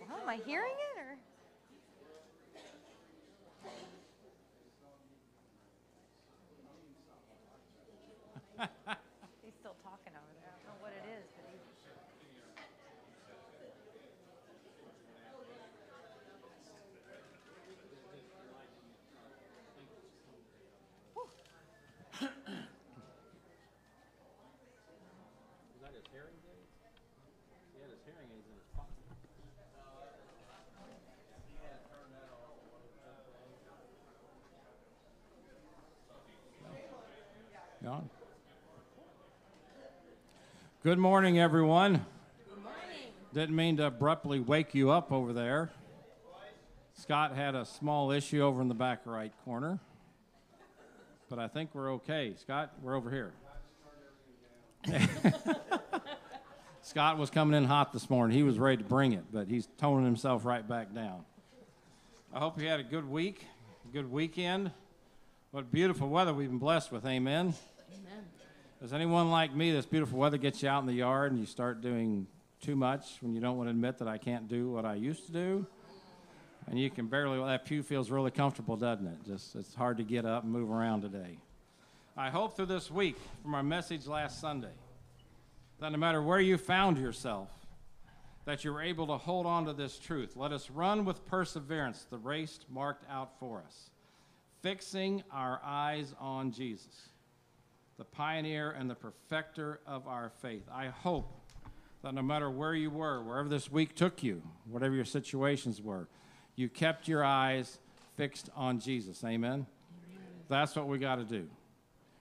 like, well, am I hearing it or? He's still talking over there. I don't know what it is, but he. Is that his hearing aids? He had his hearing aids in his Good morning, everyone. Didn't mean to abruptly wake you up over there. Scott had a small issue over in the back right corner, but I think we're okay. Scott, we're over here. Scott was coming in hot this morning. He was ready to bring it, but he's toning himself right back down. I hope you had a good week, a good weekend. What beautiful weather we've been blessed with. Amen. Does anyone like me, this beautiful weather gets you out in the yard and you start doing too much when you don't want to admit that I can't do what I used to do? And you can barely, well, that pew feels really comfortable, doesn't it? Just, it's hard to get up and move around today. I hope through this week, from our message last Sunday, that no matter where you found yourself, that you're able to hold on to this truth. Let us run with perseverance the race marked out for us, fixing our eyes on Jesus the pioneer and the perfecter of our faith. I hope that no matter where you were, wherever this week took you, whatever your situations were, you kept your eyes fixed on Jesus. Amen? That's what we got to do.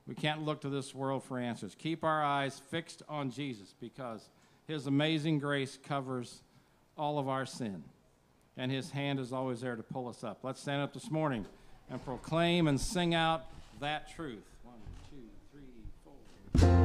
We can't look to this world for answers. Keep our eyes fixed on Jesus because his amazing grace covers all of our sin, and his hand is always there to pull us up. Let's stand up this morning and proclaim and sing out that truth. Two, three,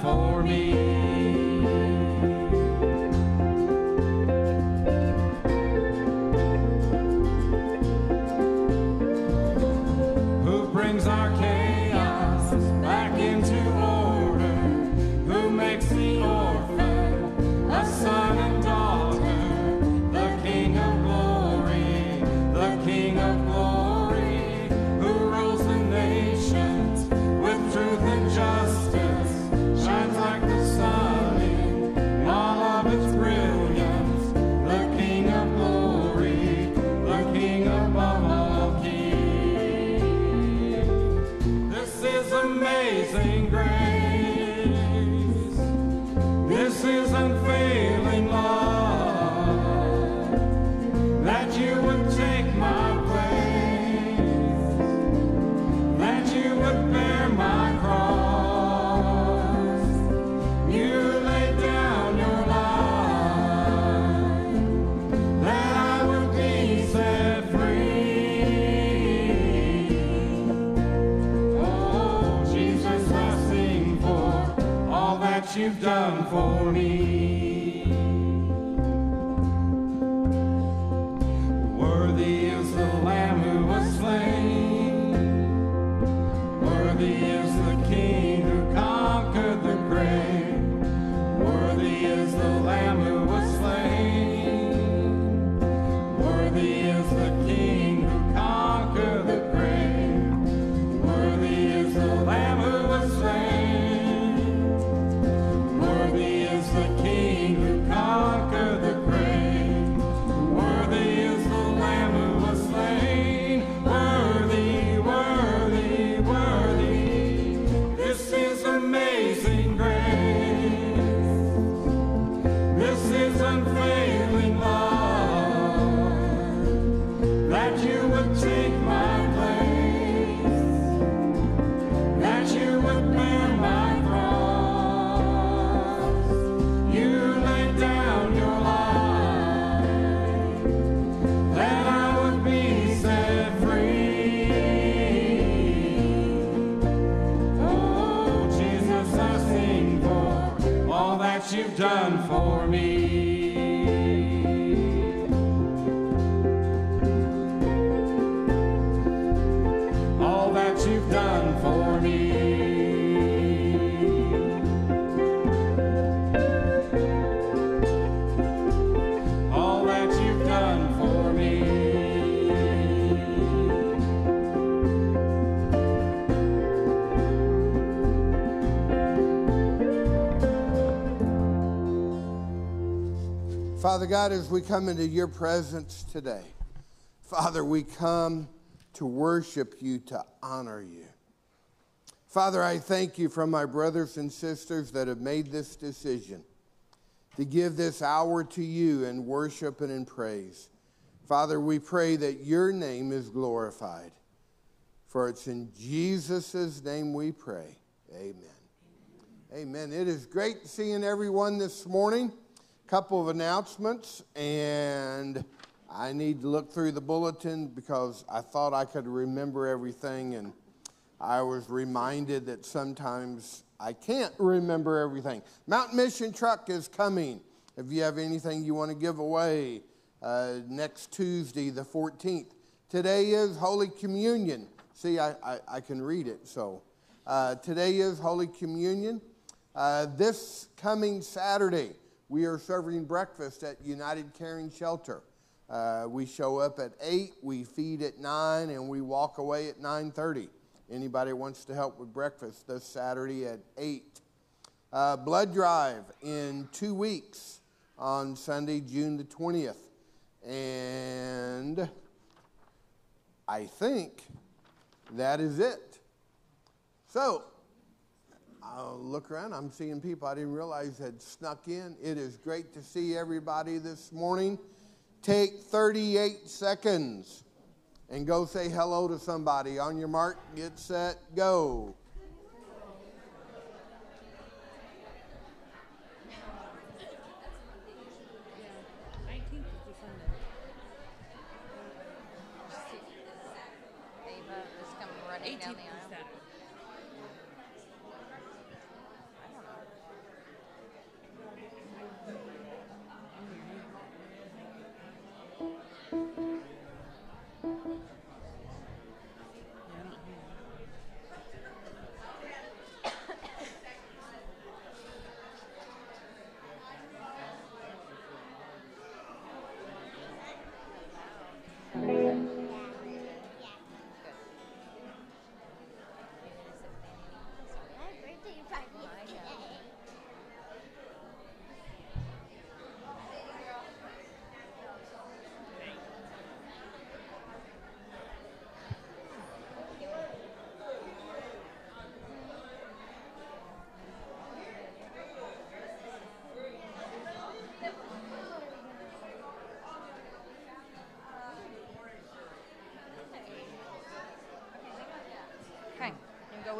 for me. Father God, as we come into your presence today, Father, we come to worship you, to honor you. Father, I thank you from my brothers and sisters that have made this decision to give this hour to you in worship and in praise. Father, we pray that your name is glorified. For it's in Jesus' name we pray. Amen. Amen. It is great seeing everyone this morning. Couple of announcements, and I need to look through the bulletin because I thought I could remember everything, and I was reminded that sometimes I can't remember everything. Mountain Mission Truck is coming. If you have anything you want to give away, uh, next Tuesday, the 14th. Today is Holy Communion. See, I, I, I can read it, so. Uh, today is Holy Communion. Uh, this coming Saturday, we are serving breakfast at United Caring Shelter. Uh, we show up at 8, we feed at 9, and we walk away at 9.30. Anybody wants to help with breakfast this Saturday at 8. Uh, blood drive in two weeks on Sunday, June the 20th. And I think that is it. So, Look around. I'm seeing people I didn't realize had snuck in. It is great to see everybody this morning. Take 38 seconds and go say hello to somebody. On your mark, get set, go.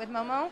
With Momo.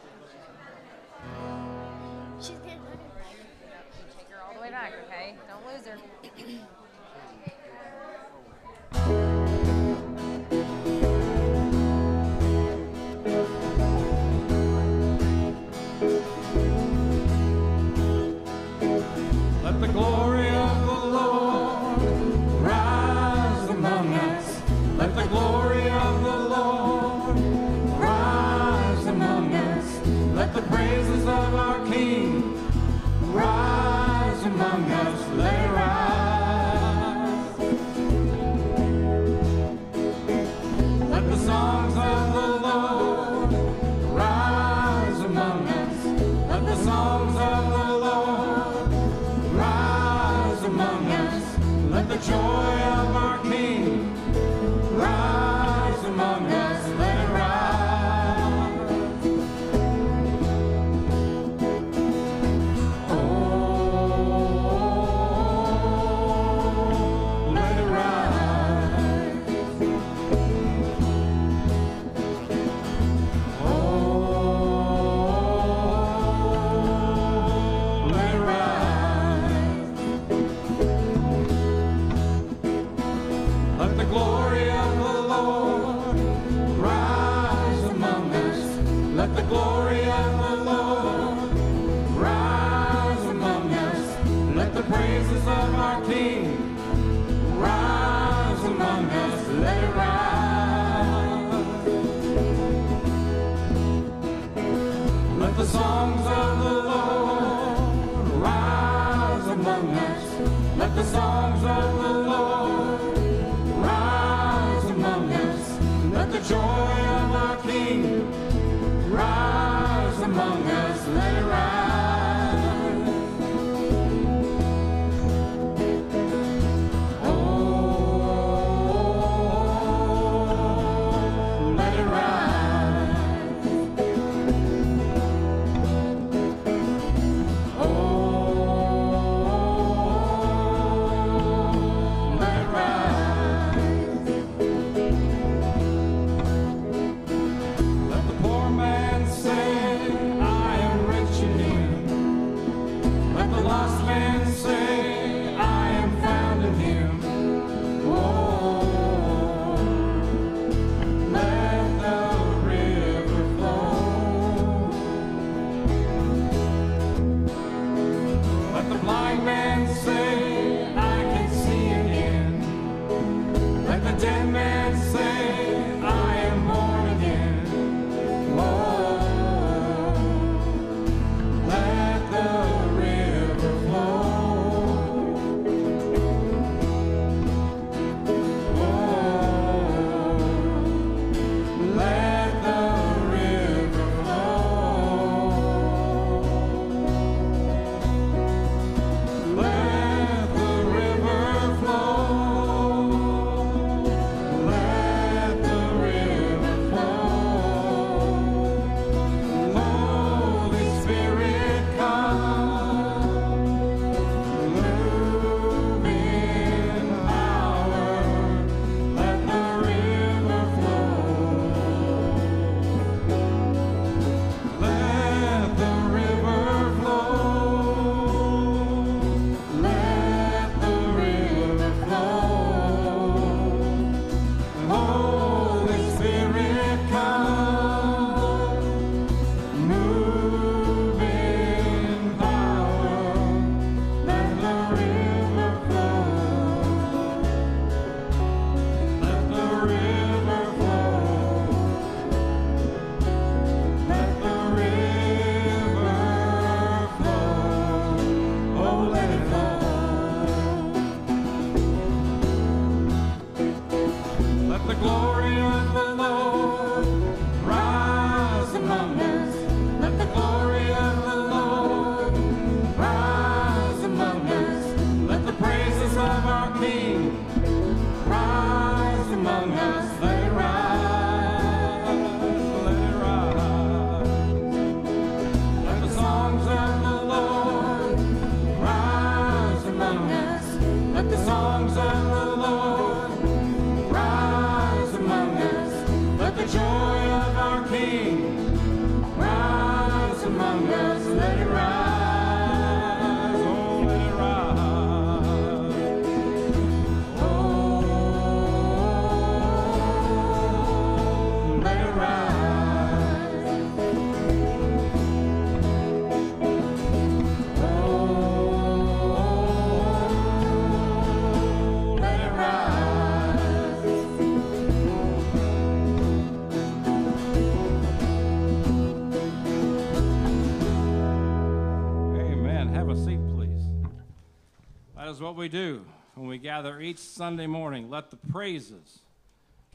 Do when we gather each Sunday morning. Let the praises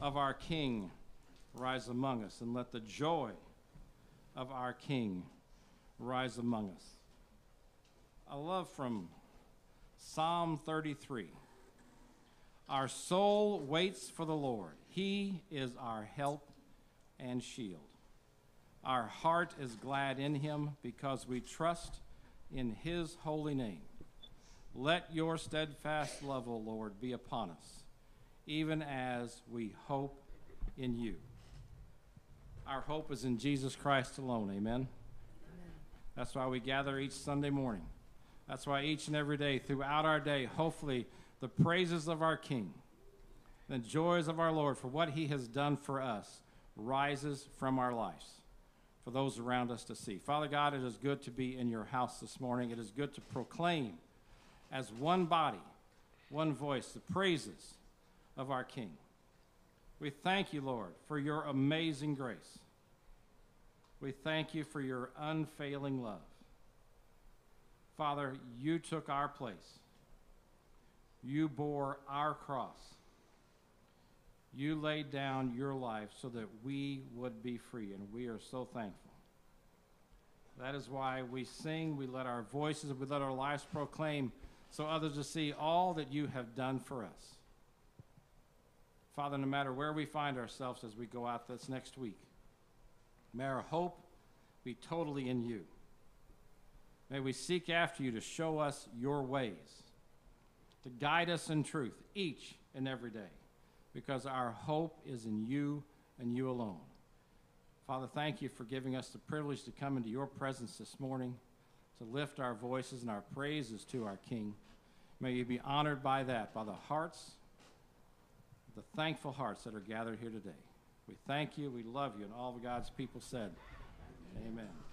of our King rise among us, and let the joy of our King rise among us. I love from Psalm 33 Our soul waits for the Lord, He is our help and shield. Our heart is glad in Him because we trust in His holy name. Let your steadfast love, O Lord, be upon us, even as we hope in you. Our hope is in Jesus Christ alone. Amen. That's why we gather each Sunday morning. That's why each and every day, throughout our day, hopefully, the praises of our King, the joys of our Lord for what he has done for us rises from our lives for those around us to see. Father God, it is good to be in your house this morning. It is good to proclaim as one body, one voice, the praises of our King. We thank you, Lord, for your amazing grace. We thank you for your unfailing love. Father, you took our place. You bore our cross. You laid down your life so that we would be free, and we are so thankful. That is why we sing, we let our voices, we let our lives proclaim so others will see all that you have done for us. Father, no matter where we find ourselves as we go out this next week, may our hope be totally in you. May we seek after you to show us your ways, to guide us in truth each and every day, because our hope is in you and you alone. Father, thank you for giving us the privilege to come into your presence this morning, to lift our voices and our praises to our King. May you be honored by that, by the hearts, the thankful hearts that are gathered here today. We thank you, we love you, and all of God's people said, Amen. To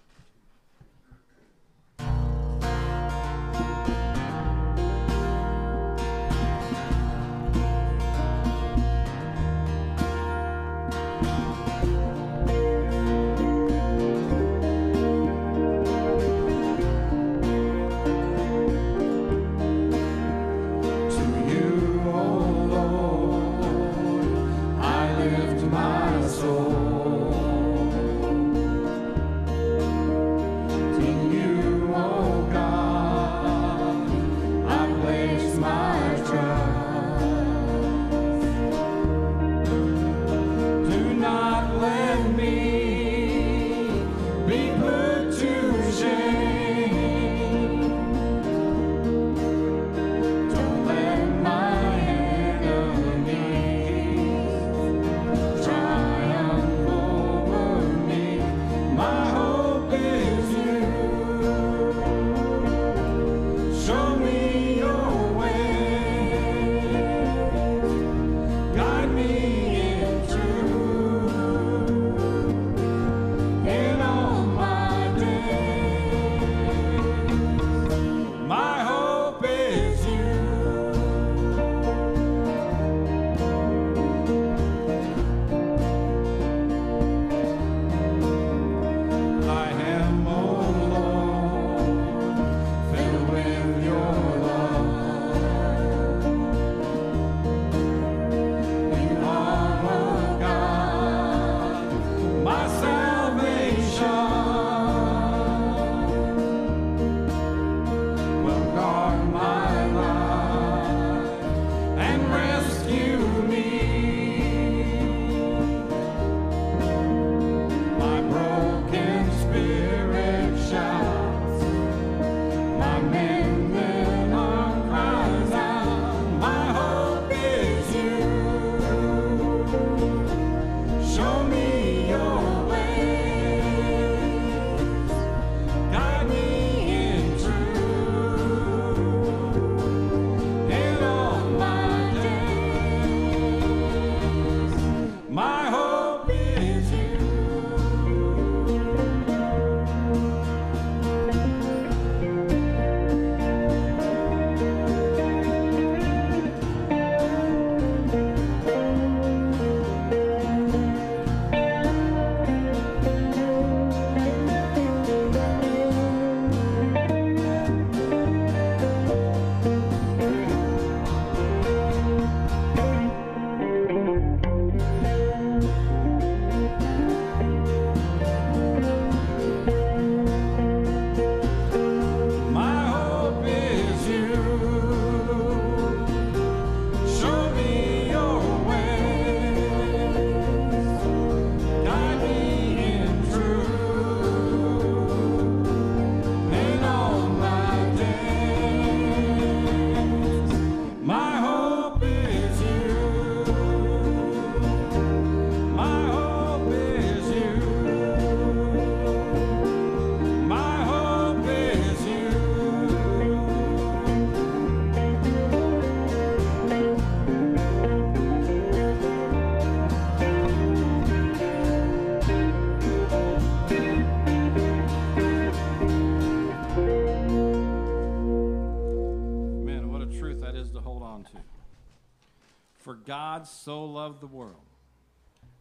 so loved the world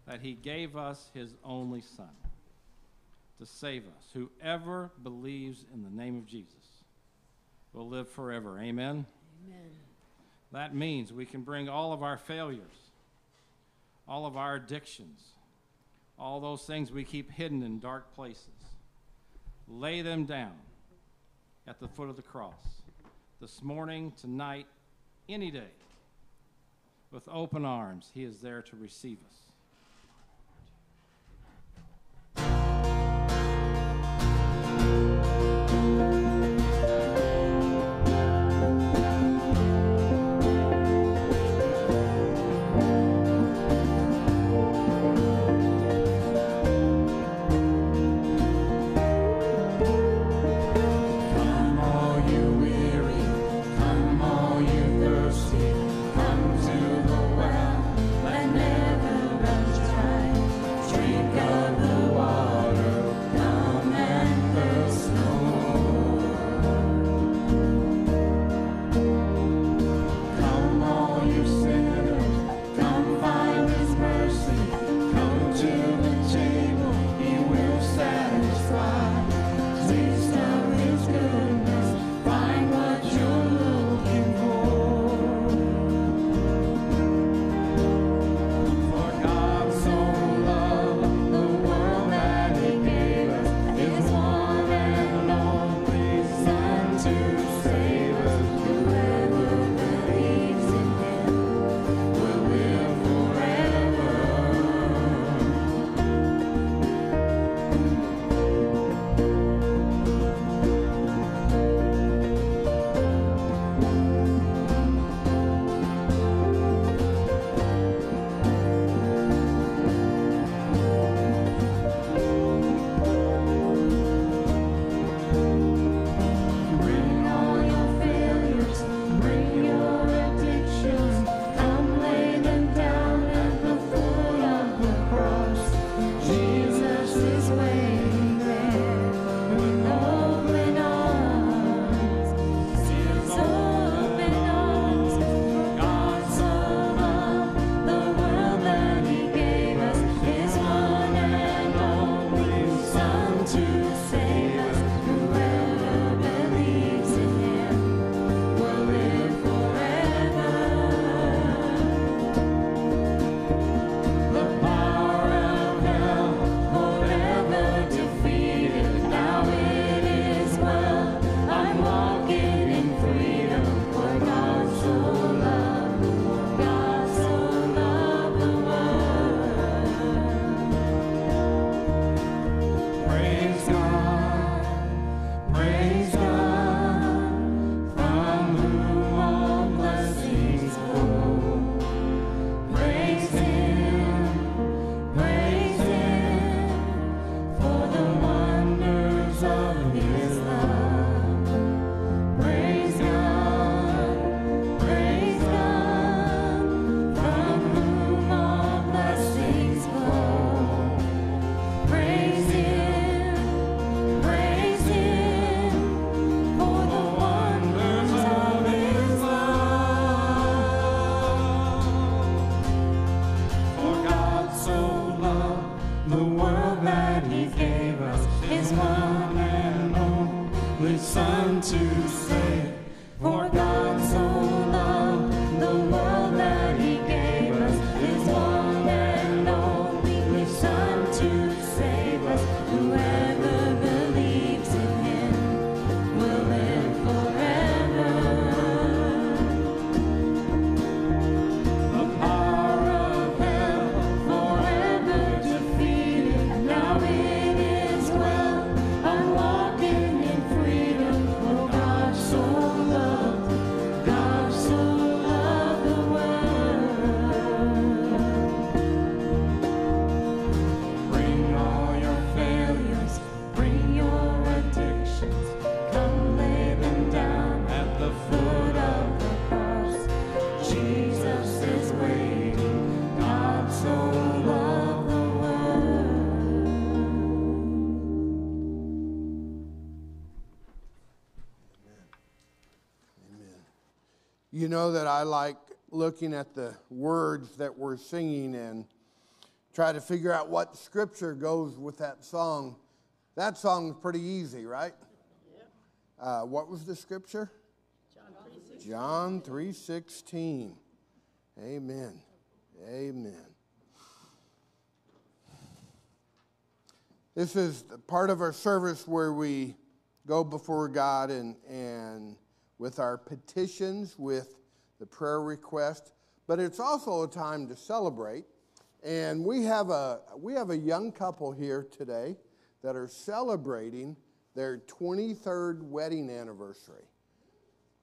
that he gave us his only Son to save us. Whoever believes in the name of Jesus will live forever. Amen? Amen. That means we can bring all of our failures, all of our addictions, all those things we keep hidden in dark places, lay them down at the foot of the cross this morning, tonight, any day with open arms. He is there to receive us. know that I like looking at the words that we're singing and try to figure out what scripture goes with that song. That song is pretty easy, right? Yep. Uh, what was the scripture? John 3:16. Amen. Amen. This is part of our service where we go before God and, and with our petitions, with the prayer request, but it's also a time to celebrate. And we have a, we have a young couple here today that are celebrating their 23rd wedding anniversary.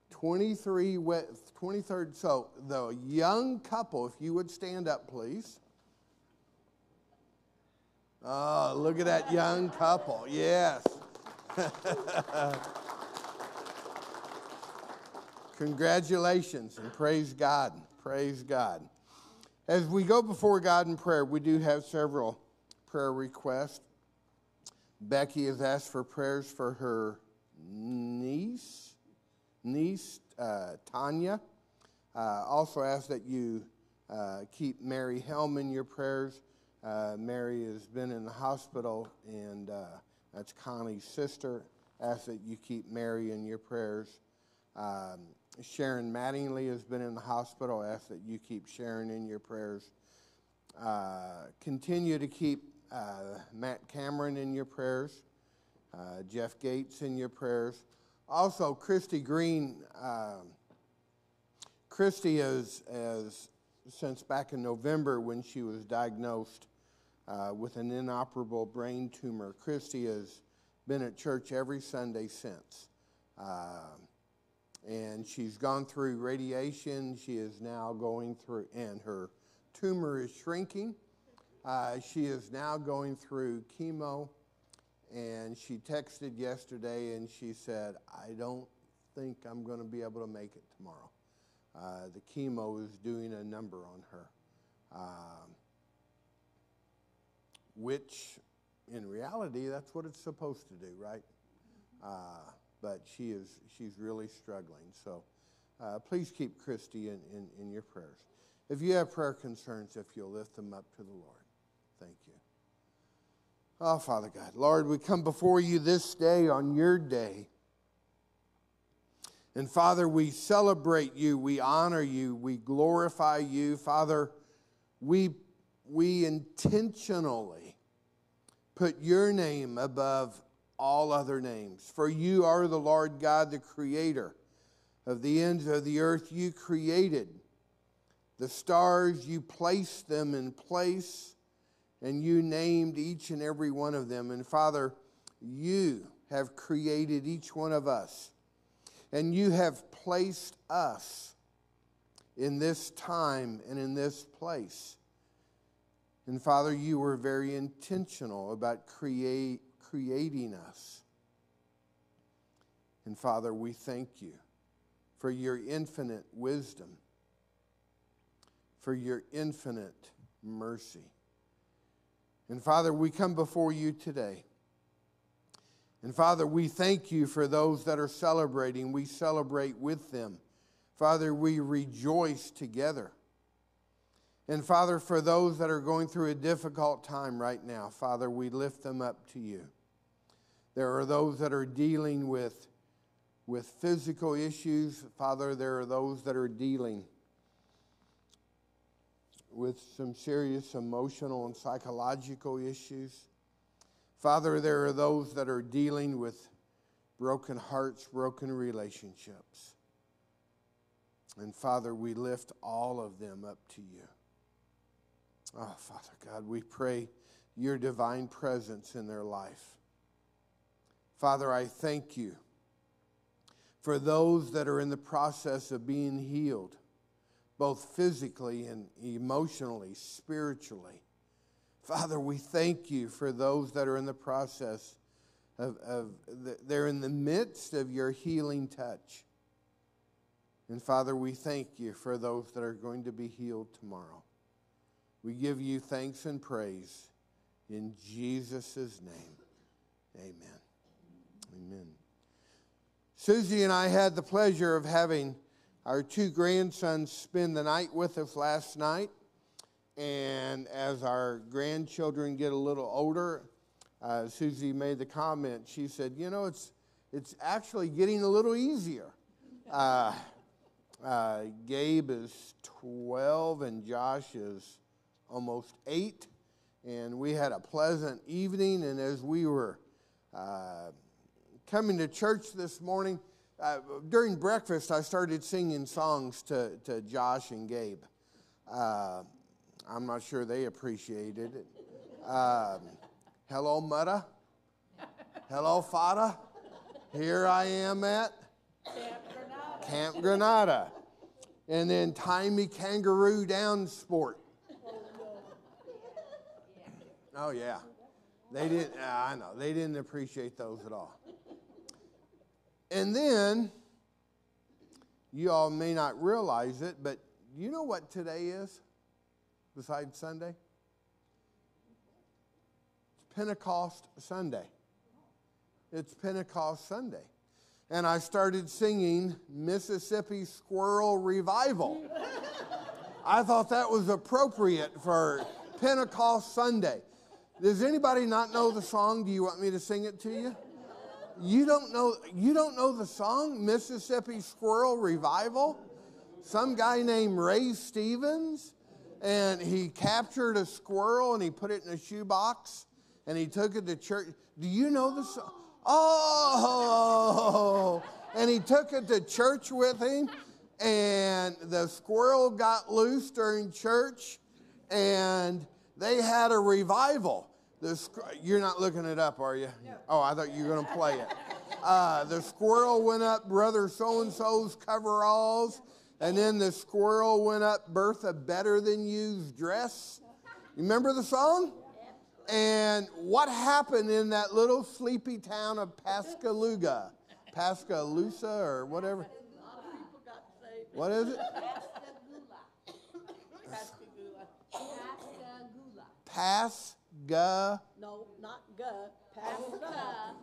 23 we- 23rd. So the young couple, if you would stand up, please. Oh, look at that young couple. Yes. Congratulations and praise God. Praise God. As we go before God in prayer, we do have several prayer requests. Becky has asked for prayers for her niece, niece uh, Tanya. Uh, also ask that you uh, keep Mary Helm in your prayers. Uh, Mary has been in the hospital, and uh, that's Connie's sister. Ask that you keep Mary in your prayers. Um, Sharon Mattingly has been in the hospital. I Ask that you keep Sharon in your prayers. Uh, continue to keep uh, Matt Cameron in your prayers, uh, Jeff Gates in your prayers. Also, Christy Green. Um, Christy is, is, since back in November when she was diagnosed uh, with an inoperable brain tumor, Christy has been at church every Sunday since. Um, and she's gone through radiation. She is now going through, and her tumor is shrinking. Uh, she is now going through chemo, and she texted yesterday and she said, I don't think I'm going to be able to make it tomorrow. Uh, the chemo is doing a number on her, um, which in reality, that's what it's supposed to do, right? Uh, but she is, she's really struggling. So uh, please keep Christy in, in, in your prayers. If you have prayer concerns, if you'll lift them up to the Lord. Thank you. Oh, Father God, Lord, we come before you this day on your day. And Father, we celebrate you, we honor you, we glorify you. Father, we, we intentionally put your name above all other names. For you are the Lord God, the creator of the ends of the earth. You created the stars, you placed them in place, and you named each and every one of them. And Father, you have created each one of us, and you have placed us in this time and in this place. And Father, you were very intentional about create, creating us. And Father, we thank you for your infinite wisdom, for your infinite mercy. And Father, we come before you today. And Father, we thank you for those that are celebrating. We celebrate with them. Father, we rejoice together. And Father, for those that are going through a difficult time right now, Father, we lift them up to you. There are those that are dealing with, with physical issues. Father, there are those that are dealing with some serious emotional and psychological issues. Father, there are those that are dealing with broken hearts, broken relationships. And Father, we lift all of them up to you. Oh, Father God, we pray your divine presence in their life. Father, I thank you for those that are in the process of being healed, both physically and emotionally, spiritually. Father, we thank you for those that are in the process of, of the, they're in the midst of your healing touch. And Father, we thank you for those that are going to be healed tomorrow. We give you thanks and praise in Jesus' name. Amen. Amen. Susie and I had the pleasure of having our two grandsons spend the night with us last night. And as our grandchildren get a little older, uh, Susie made the comment. She said, "You know, it's it's actually getting a little easier." Uh, uh, Gabe is 12 and Josh is almost eight, and we had a pleasant evening. And as we were uh, coming to church this morning, uh, during breakfast, I started singing songs to, to Josh and Gabe. Uh, I'm not sure they appreciated it. Um, hello, Mutta. Hello, Fada. Here I am at Camp Granada. Camp Granada. And then Tie Me Kangaroo Down Sport. Oh, yeah. They didn't, I know, they didn't appreciate those at all. And then, you all may not realize it, but you know what today is? besides Sunday? It's Pentecost Sunday. It's Pentecost Sunday. And I started singing Mississippi Squirrel Revival. I thought that was appropriate for Pentecost Sunday. Does anybody not know the song? Do you want me to sing it to you? You don't know you don't know the song Mississippi Squirrel Revival? Some guy named Ray Stevens and he captured a squirrel and he put it in a shoebox and he took it to church. Do you know the song? Oh, and he took it to church with him, and the squirrel got loose during church, and they had a revival. The, you're not looking it up, are you? Oh, I thought you were going to play it. Uh, the squirrel went up Brother So and so's coveralls and then the squirrel went up Bertha Better Than You's dress. You remember the song? And what happened in that little sleepy town of Pascaluga? Pascalusa or whatever? What is it? No, not G. Pasca.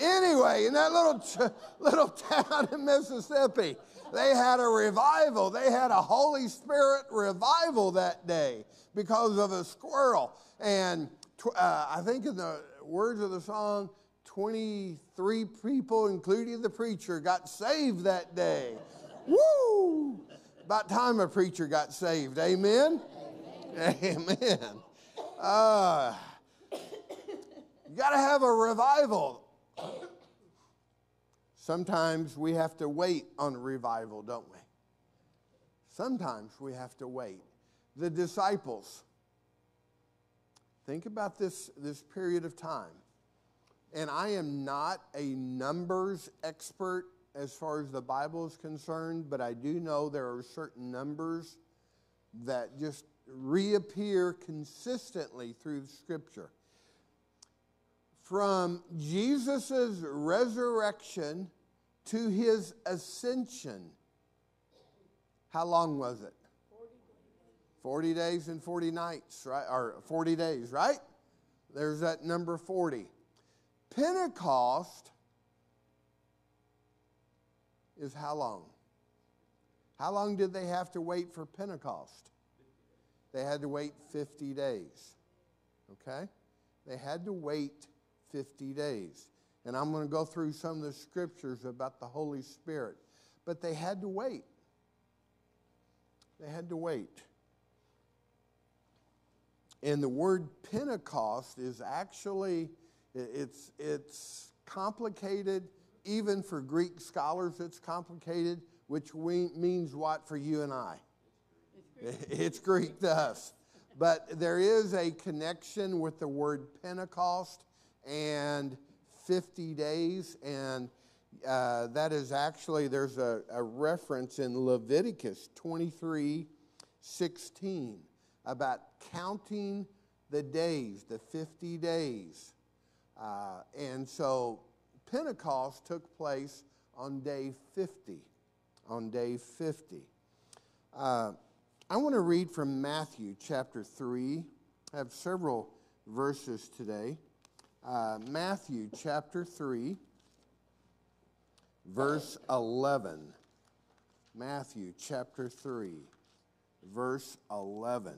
Anyway, in that little little town in Mississippi, they had a revival. They had a Holy Spirit revival that day because of a squirrel. And uh, I think in the words of the song, 23 people, including the preacher, got saved that day. Woo! About time a preacher got saved. Amen? Amen. Amen. Uh, you got to have a revival. Sometimes we have to wait on revival, don't we? Sometimes we have to wait. The disciples, think about this, this period of time. And I am not a numbers expert as far as the Bible is concerned, but I do know there are certain numbers that just reappear consistently through Scripture. From Jesus' resurrection to his ascension. How long was it? 40 days and 40 nights, right? Or 40 days, right? There's that number 40. Pentecost is how long? How long did they have to wait for Pentecost? They had to wait 50 days. Okay? They had to wait 50 days. And I'm going to go through some of the scriptures about the Holy Spirit. But they had to wait. They had to wait. And the word Pentecost is actually it's it's complicated even for Greek scholars it's complicated which we, means what for you and I it's Greek. to us but there is a connection with the word Pentecost and 50 days, and uh, that is actually, there's a, a, reference in Leviticus 23 16 about counting the days, the 50 days. Uh, and so Pentecost took place on day 50. On day 50. Uh, I want to read from Matthew chapter 3. I have several verses today uh, Matthew chapter 3, verse 11. Matthew chapter 3, verse 11.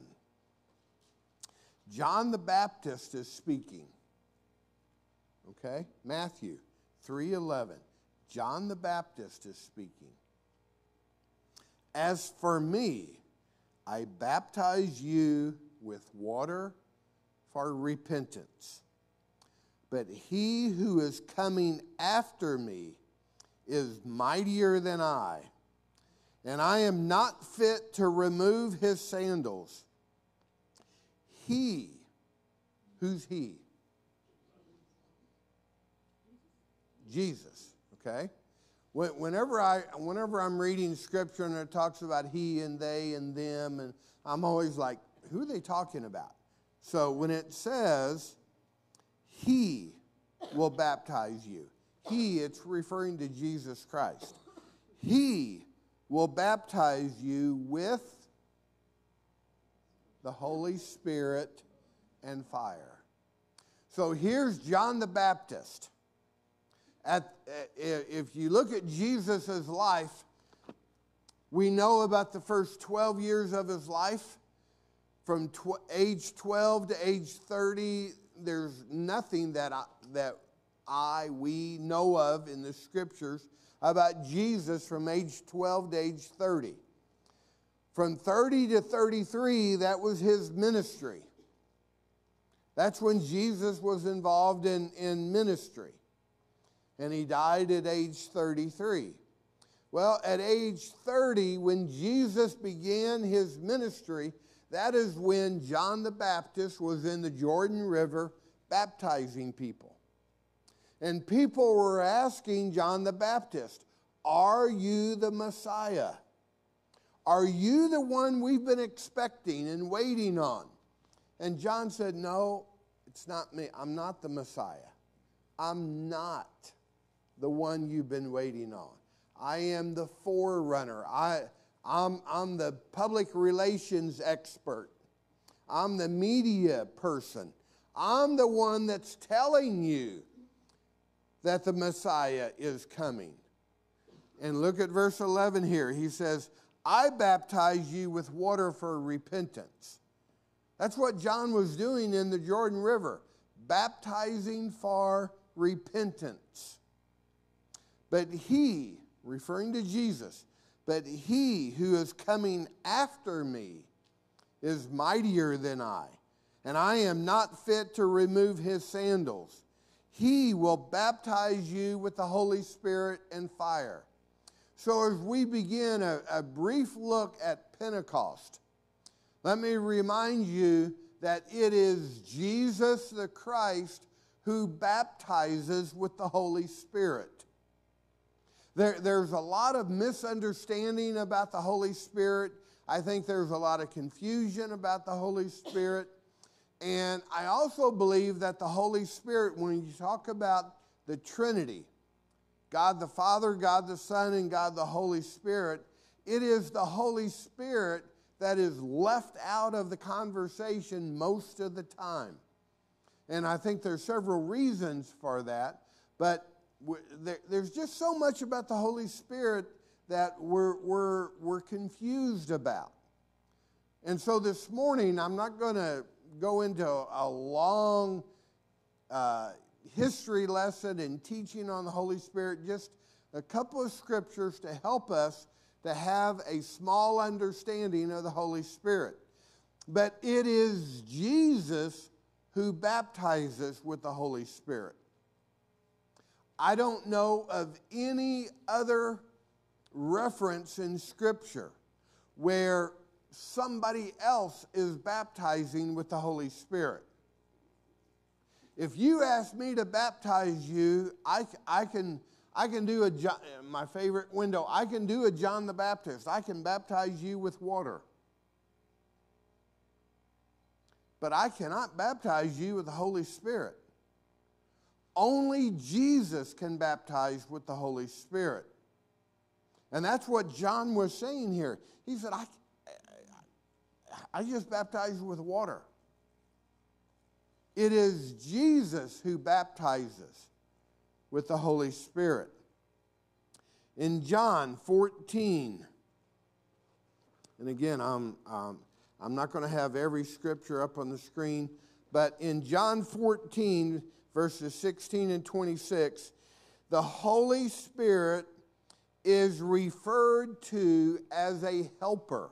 John the Baptist is speaking. Okay? Matthew 3:11. John the Baptist is speaking. As for me, I baptize you with water for repentance. But he who is coming after me is mightier than I, and I am not fit to remove his sandals. He, who's he? Jesus, okay? When- Whenever, I, whenever I'm reading scripture and it talks about he and they and them, and I'm always like, who are they talking about? So when it says, he will baptize you, he, it's referring to Jesus Christ. He will baptize you with the Holy Spirit and fire. So here's John the Baptist. At, uh, if you look at Jesus' life, we know about the first 12 years of his life. From tw- age 12 to age 30, there's nothing that I, that I, we know of in the scriptures about Jesus from age 12 to age 30. From 30 to 33, that was his ministry. That's when Jesus was involved in, in ministry. And he died at age 33. Well, at age 30, when Jesus began his ministry, that is when John the Baptist was in the Jordan River baptizing people. And people were asking John the Baptist, Are you the Messiah? Are you the one we've been expecting and waiting on? And John said, No, it's not me. I'm not the Messiah. I'm not the one you've been waiting on. I am the forerunner. I, I'm, I'm the public relations expert. I'm the media person. I'm the one that's telling you that the Messiah is coming. And look at verse 11 here. He says, I baptize you with water for repentance. That's what John was doing in the Jordan River, baptizing for repentance. But he, referring to Jesus, but he who is coming after me is mightier than I, and I am not fit to remove his sandals. He will baptize you with the Holy Spirit and fire. So, as we begin a, a brief look at Pentecost, let me remind you that it is Jesus the Christ who baptizes with the Holy Spirit. There, there's a lot of misunderstanding about the Holy Spirit. I think there's a lot of confusion about the Holy Spirit. And I also believe that the Holy Spirit, when you talk about the Trinity, God the Father, God the Son, and God the Holy Spirit, it is the Holy Spirit that is left out of the conversation most of the time. And I think there's several reasons for that, but there, there's just so much about the Holy Spirit that we're, we're, we're confused about. And so this morning, I'm not going to go into a long uh, history lesson and teaching on the Holy Spirit, just a couple of scriptures to help us to have a small understanding of the Holy Spirit. But it is Jesus who baptizes with the Holy Spirit. I don't know of any other reference in Scripture where somebody else is baptizing with the Holy Spirit. If you ask me to baptize you, I, I can. I can do a John, my favorite window. I can do a John the Baptist. I can baptize you with water. But I cannot baptize you with the Holy Spirit. Only Jesus can baptize with the Holy Spirit. And that's what John was saying here. He said, I, I just baptize with water. It is Jesus who baptizes with the Holy Spirit. In John 14, And again, I'm, um, I'm not going to have every scripture up on the screen, but in John 14, verses 16 and 26, the Holy Spirit is referred to as a helper.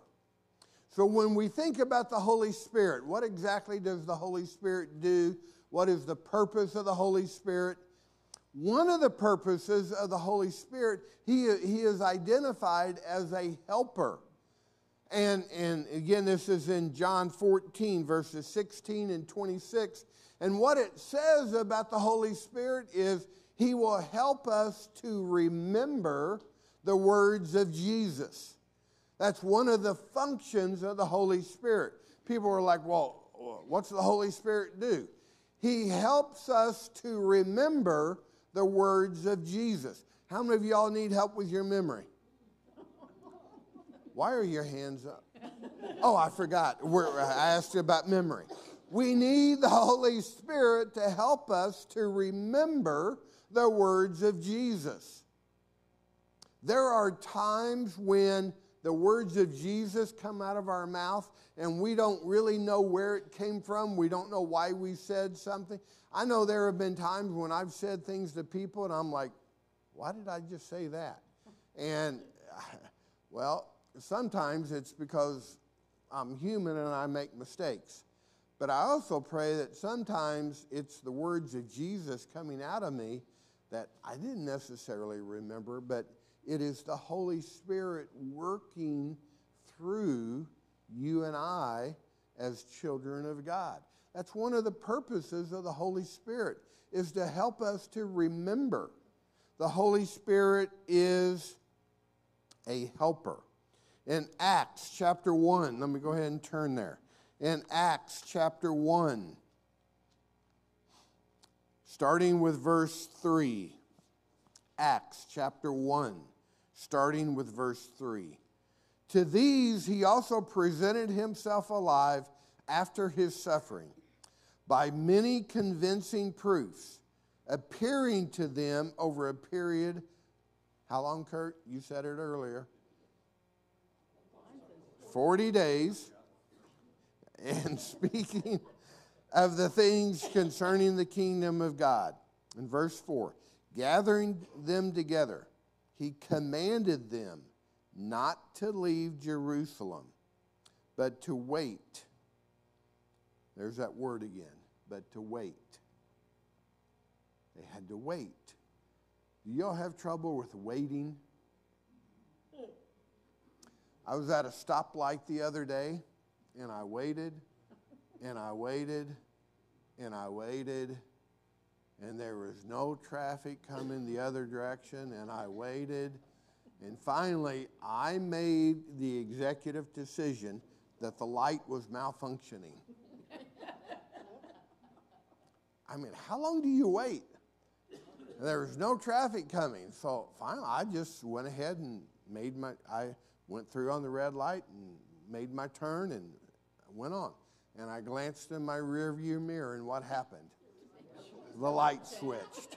So when we think about the Holy Spirit, what exactly does the Holy Spirit do? What is the purpose of the Holy Spirit? One of the purposes of the Holy Spirit, he, he is identified as a helper. And, and again, this is in John 14, verses 16 and 26. And what it says about the Holy Spirit is he will help us to remember the words of Jesus. That's one of the functions of the Holy Spirit. People are like, well, what's the Holy Spirit do? He helps us to remember the words of Jesus. How many of y'all need help with your memory? Why are your hands up? Oh, I forgot. We're, I asked you about memory. We need the Holy Spirit to help us to remember the words of Jesus. There are times when the words of Jesus come out of our mouth and we don't really know where it came from. We don't know why we said something. I know there have been times when I've said things to people and I'm like, why did I just say that? And, well, sometimes it's because I'm human and I make mistakes. But I also pray that sometimes it's the words of Jesus coming out of me that I didn't necessarily remember, but it is the Holy Spirit working through you and I as children of God. That's one of the purposes of the Holy Spirit is to help us to remember. The Holy Spirit is a helper. In Acts chapter 1, let me go ahead and turn there. In Acts chapter 1, starting with verse 3. Acts chapter 1, starting with verse 3. To these he also presented himself alive after his suffering by many convincing proofs, appearing to them over a period. How long, Kurt? You said it earlier. 40 days. And speaking of the things concerning the kingdom of God. In verse 4, gathering them together, he commanded them not to leave Jerusalem, but to wait. There's that word again, but to wait. They had to wait. Do y'all have trouble with waiting? I was at a stoplight the other day and I waited and I waited and I waited and there was no traffic coming the other direction and I waited and finally I made the executive decision that the light was malfunctioning. I mean, how long do you wait? There was no traffic coming, so finally I just went ahead and made my I went through on the red light and made my turn and went on. And I glanced in my rearview mirror, and what happened? The light switched.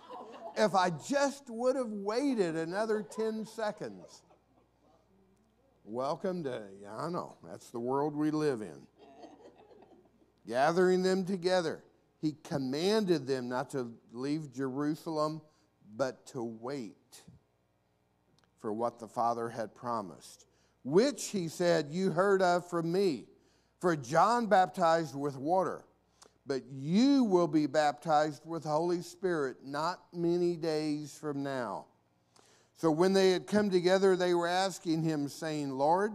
If I just would have waited another 10 seconds. Welcome to, yeah, I know, that's the world we live in. Gathering them together, he commanded them not to leave Jerusalem, but to wait for what the Father had promised which he said, You heard of from me. For John baptized with water, but you will be baptized with the Holy Spirit not many days from now. So when they had come together, they were asking him, saying, Lord,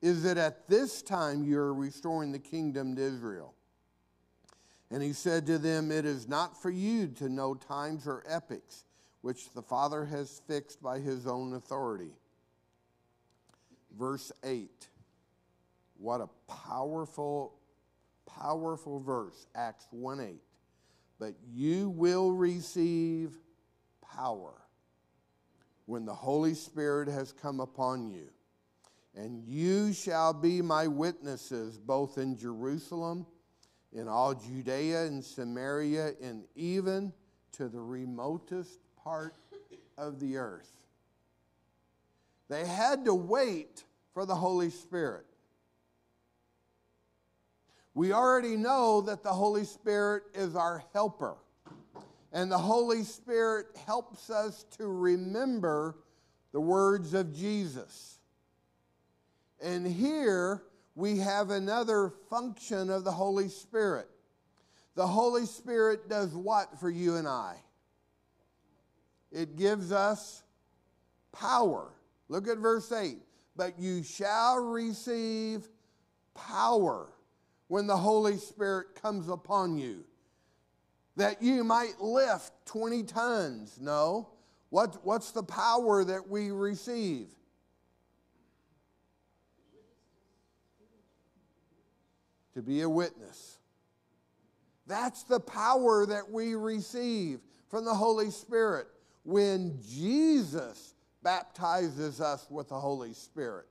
is it at this time you are restoring the kingdom to Israel? And he said to them, It is not for you to know times or epochs which the Father has fixed by his own authority verse 8. What a powerful, powerful verse, Acts 1 8. But you will receive power when the Holy Spirit has come upon you. And you shall be my witnesses both in Jerusalem, in all Judea and Samaria, and even to the remotest part of the earth. They had to wait for the Holy Spirit. We already know that the Holy Spirit is our helper. And the Holy Spirit helps us to remember the words of Jesus. And here we have another function of the Holy Spirit. The Holy Spirit does what for you and I? It gives us power. Look at verse 8. But you shall receive power when the Holy Spirit comes upon you. That you might lift 20 tons. No. What, what's the power that we receive? To be a witness. That's the power that we receive from the Holy Spirit when Jesus baptizes us with the Holy Spirit.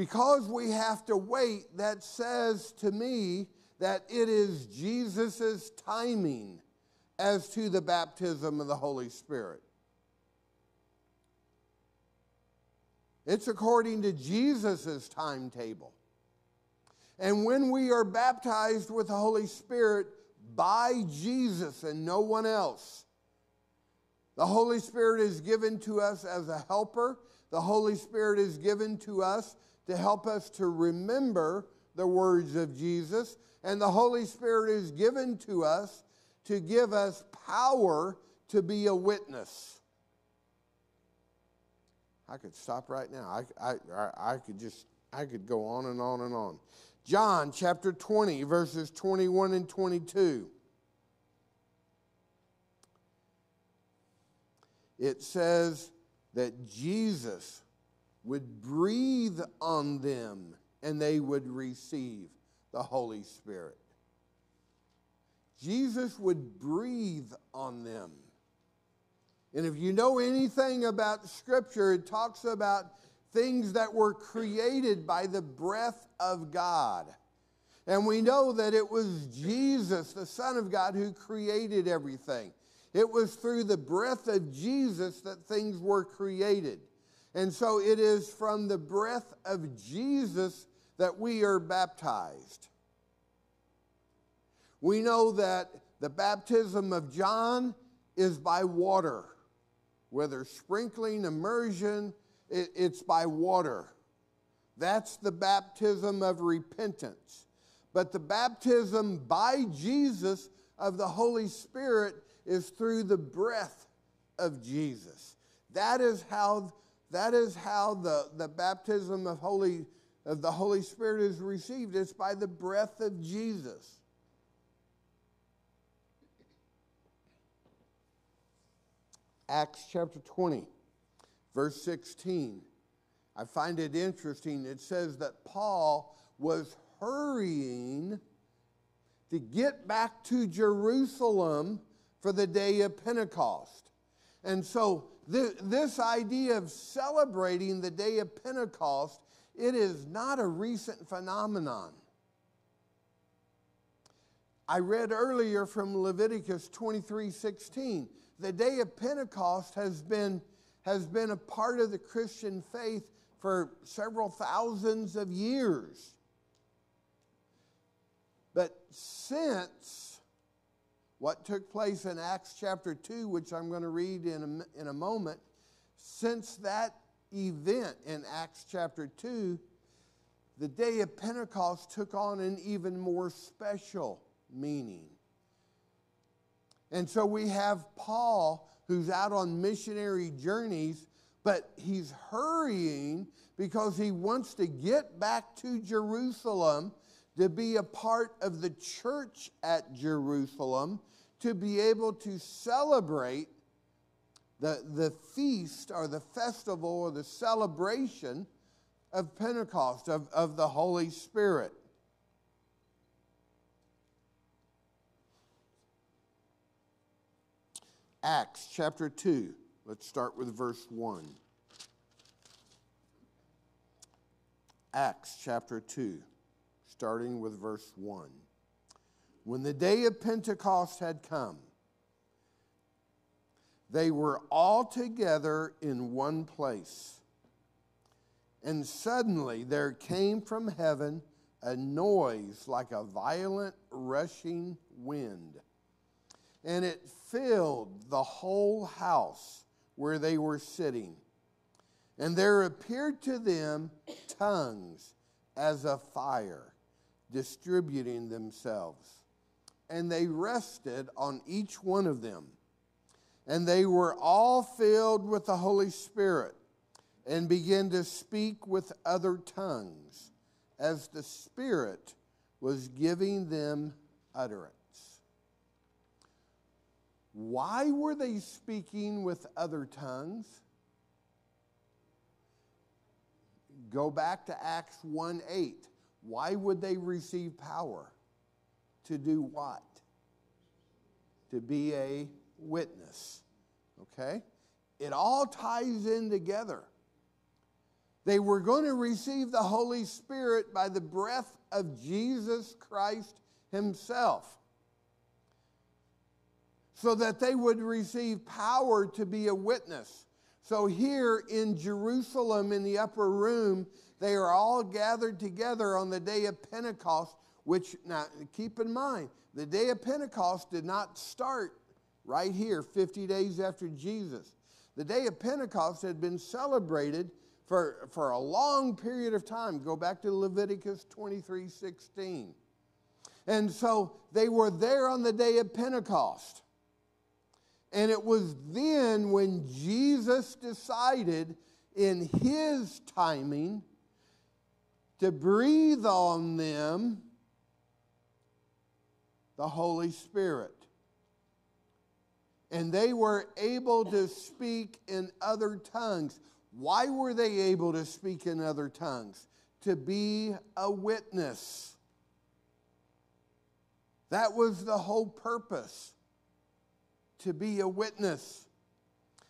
Because we have to wait, that says to me that it is Jesus' timing as to the baptism of the Holy Spirit. It's according to Jesus' timetable. And when we are baptized with the Holy Spirit by Jesus and no one else, the Holy Spirit is given to us as a helper. The Holy Spirit is given to us to help us to remember the words of Jesus. And the Holy Spirit is given to us to give us power to be a witness. I could stop right now. I, I, I could just, I could go on and on and on. John chapter 20, verses 21 and 22. It says that Jesus would breathe on them and they would receive the Holy Spirit. Jesus would breathe on them. And if you know anything about Scripture, it talks about things that were created by the breath of God. And we know that it was Jesus, the Son of God, who created everything. It was through the breath of Jesus that things were created. And so it is from the breath of Jesus that we are baptized. We know that the baptism of John is by water, whether sprinkling, immersion, it, it's by water. That's the baptism of repentance. But the baptism by Jesus of the Holy Spirit is through the breath of Jesus. That is how, that is how the, the baptism of, Holy, of the Holy Spirit is received. It's by the breath of Jesus. Acts chapter 20, verse 16. I find it interesting. It says that Paul was hurrying to get back to Jerusalem for the day of Pentecost. And so, this idea of celebrating the day of Pentecost, it is not a recent phenomenon. I read earlier from Leviticus 23 16 the day of Pentecost has been, has been a part of the Christian faith for several thousands of years. But since what took place in Acts chapter 2, which I'm going to read in a, in a moment, since that event in Acts chapter 2, the day of Pentecost took on an even more special meaning. And so we have Paul who's out on missionary journeys, but he's hurrying because he wants to get back to Jerusalem to be a part of the church at Jerusalem, to be able to celebrate the, the feast or the festival or the celebration of Pentecost, of, of the Holy Spirit. Acts chapter 2. Let's start with verse 1. Acts chapter 2, starting with verse 1. When the day of Pentecost had come, they were all together in one place. And suddenly there came from heaven a noise like a violent rushing wind, and it filled the whole house where they were sitting. And there appeared to them tongues as of fire, distributing themselves. And they rested on each one of them. And they were all filled with the Holy Spirit and began to speak with other tongues as the Spirit was giving them utterance. Why were they speaking with other tongues? Go back to Acts 1 8. Why would they receive power? To do what? To be a witness. Okay? It all ties in together. They were going to receive the Holy Spirit by the breath of Jesus Christ Himself so that they would receive power to be a witness. So, here in Jerusalem in the upper room, they are all gathered together on the day of Pentecost, which, now keep in mind, the day of Pentecost did not start right here 50 days after Jesus. The day of Pentecost had been celebrated for, for a long period of time. Go back to Leviticus 23 16. And so they were there on the day of Pentecost. And it was then when Jesus decided in his timing to breathe on them the Holy Spirit. And they were able to speak in other tongues. Why were they able to speak in other tongues? To be a witness. That was the whole purpose to be a witness.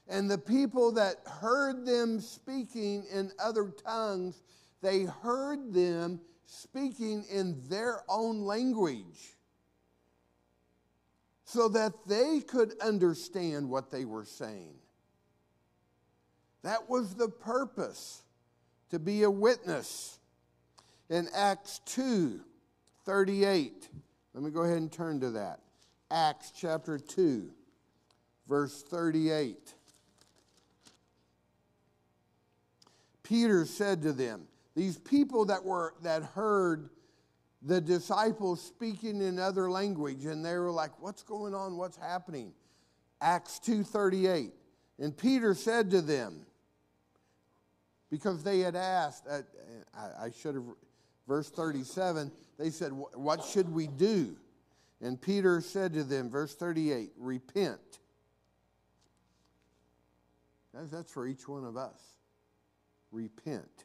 And the people that heard them speaking in other tongues, they heard them speaking in their own language so that they could understand what they were saying. That was the purpose to be a witness. In Acts 2 38, let me go ahead and turn to that. Acts chapter 2 verse 38. Peter said to them, these people that were that heard the disciples speaking in other language and they were like what's going on? What's happening? Acts 2.38 and peter said to them because they had asked uh, I, I should have verse 37 they said what should we do? And peter said to them verse 38 repent. That's for each one of us. Repent.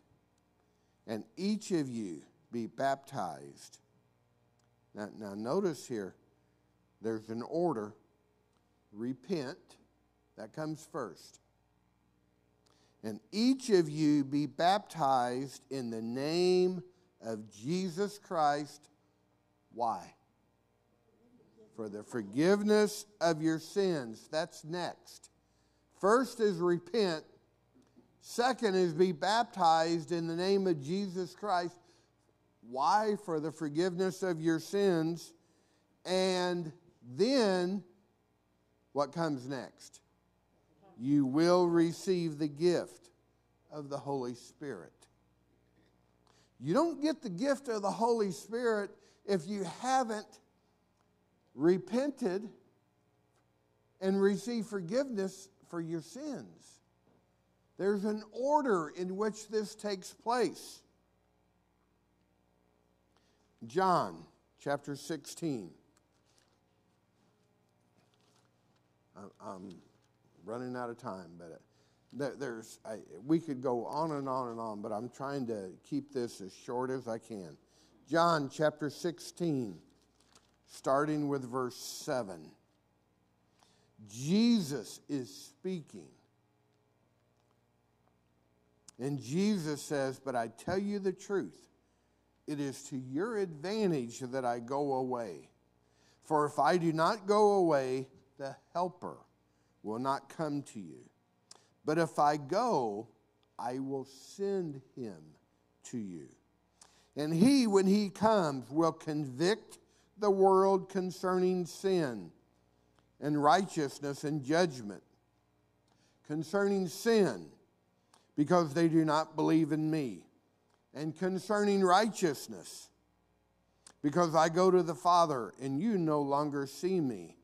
And each of you be baptized. Now, now notice here, there's an order. Repent, that comes first. And each of you be baptized in the name of Jesus Christ. Why? For the forgiveness of your sins. That's next. First is repent. Second is be baptized in the name of Jesus Christ. Why? For the forgiveness of your sins. And then, what comes next? You will receive the gift of the Holy Spirit. You don't get the gift of the Holy Spirit if you haven't repented and received forgiveness for your sins. There's an order in which this takes place. John chapter 16. I'm running out of time, but uh, there's I, we could go on and on and on, but I'm trying to keep this as short as I can. John chapter 16, starting with verse 7. Jesus is speaking. And Jesus says, But I tell you the truth, it is to your advantage that I go away. For if I do not go away, the Helper will not come to you. But if I go, I will send him to you. And he, when he comes, will convict the world concerning sin and righteousness and judgment. Concerning sin, because they do not believe in me. And concerning righteousness, because I go to the Father and you no longer see me.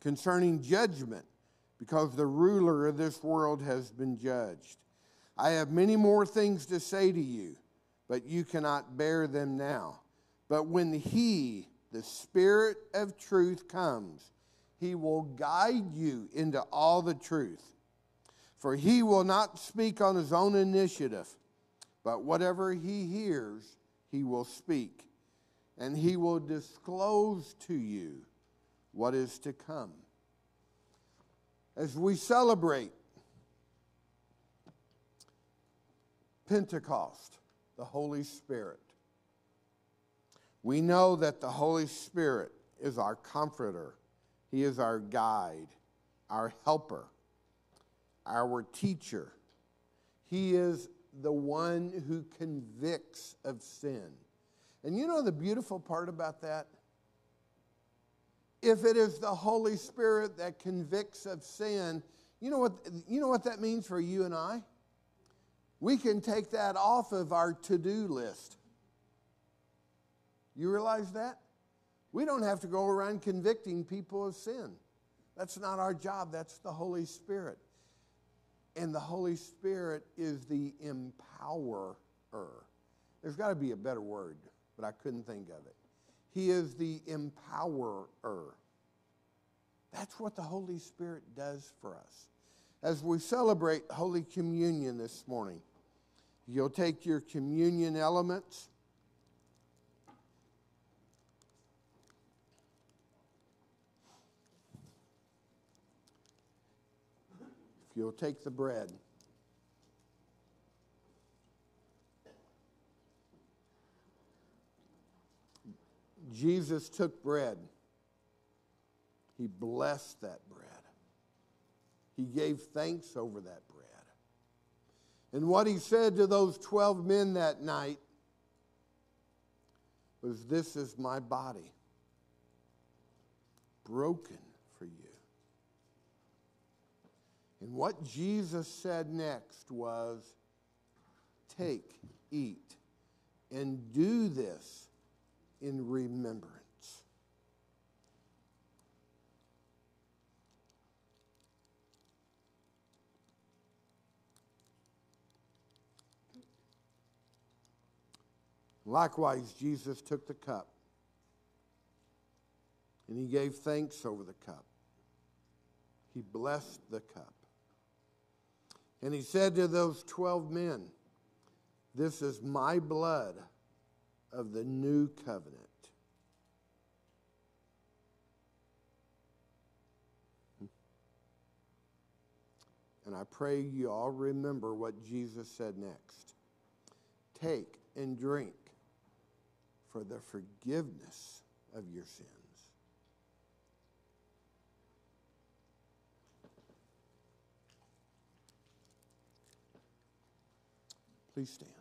Concerning judgment, because the ruler of this world has been judged. I have many more things to say to you, but you cannot bear them now. But when He, the Spirit of truth, comes, He will guide you into all the truth. For He will not speak on His own initiative, but whatever He hears, He will speak. And He will disclose to you what is to come. As we celebrate Pentecost, the Holy Spirit, we know that the Holy Spirit is our comforter, He is our guide, our helper, our teacher. He is the one who convicts of sin. And you know the beautiful part about that? If it is the Holy Spirit that convicts of sin, you know what, you know what that means for you and I? We can take that off of our to do list. You realize that? We don't have to go around convicting people of sin. That's not our job, that's the Holy Spirit. And the Holy Spirit is the empowerer. There's got to be a better word, but I couldn't think of it. He is the empowerer. That's what the Holy Spirit does for us. As we celebrate Holy Communion this morning, you'll take your communion elements. You'll take the bread. Jesus took bread. He blessed that bread. He gave thanks over that bread. And what he said to those 12 men that night was, This is my body, broken for you. And what Jesus said next was, Take, eat, and do this in remembrance. Likewise, Jesus took the cup and he gave thanks over the cup. He blessed the cup. And he said to those 12 men, This is my blood of the new covenant. And I pray you all remember what Jesus said next. Take and drink for the forgiveness of your sins. Please stand.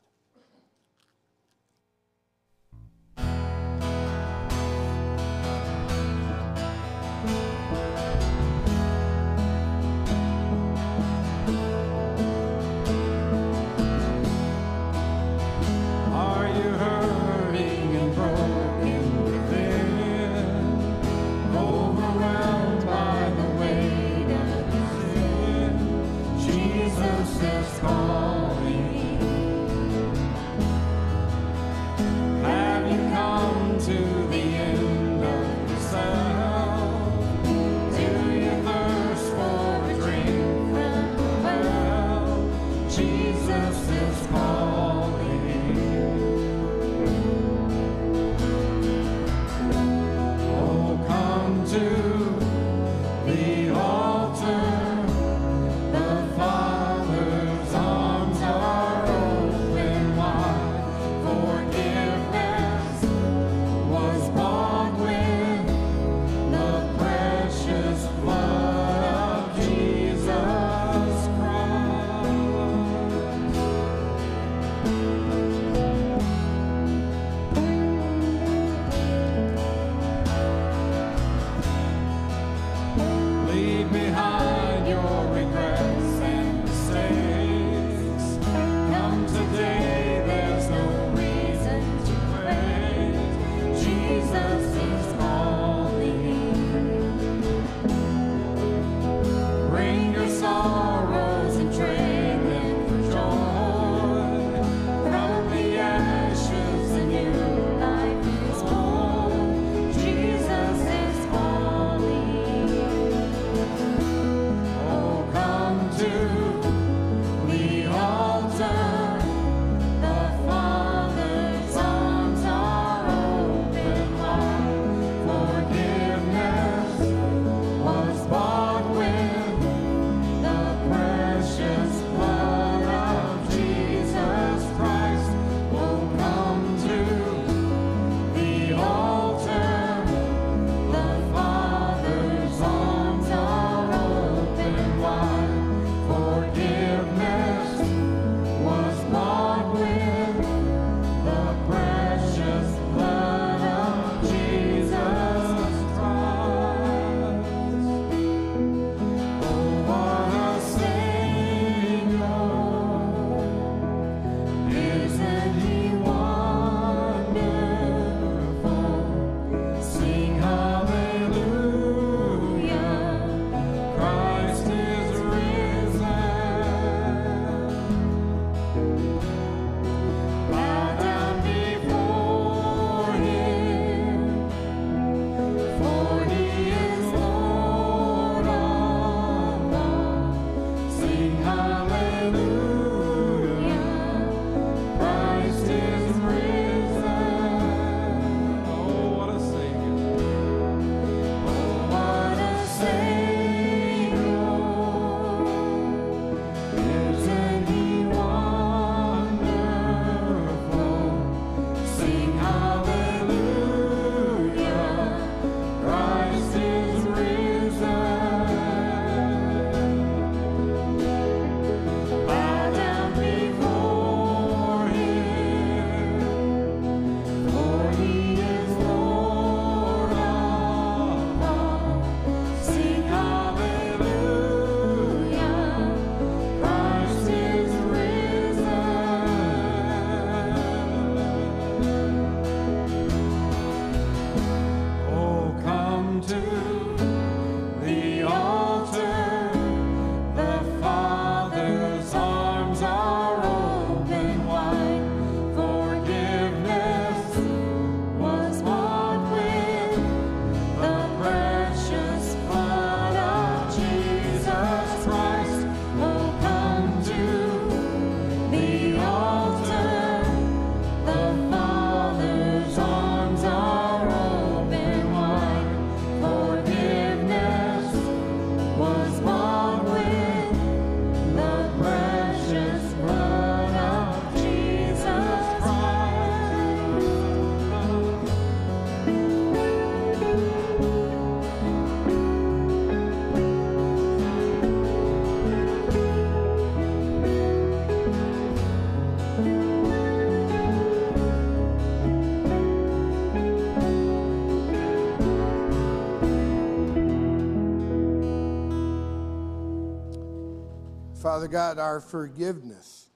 Father God, our forgiveness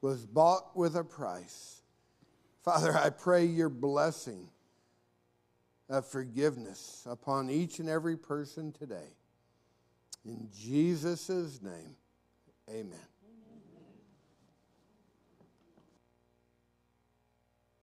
was bought with a price. Father, I pray your blessing of forgiveness upon each and every person today. In Jesus' name, amen.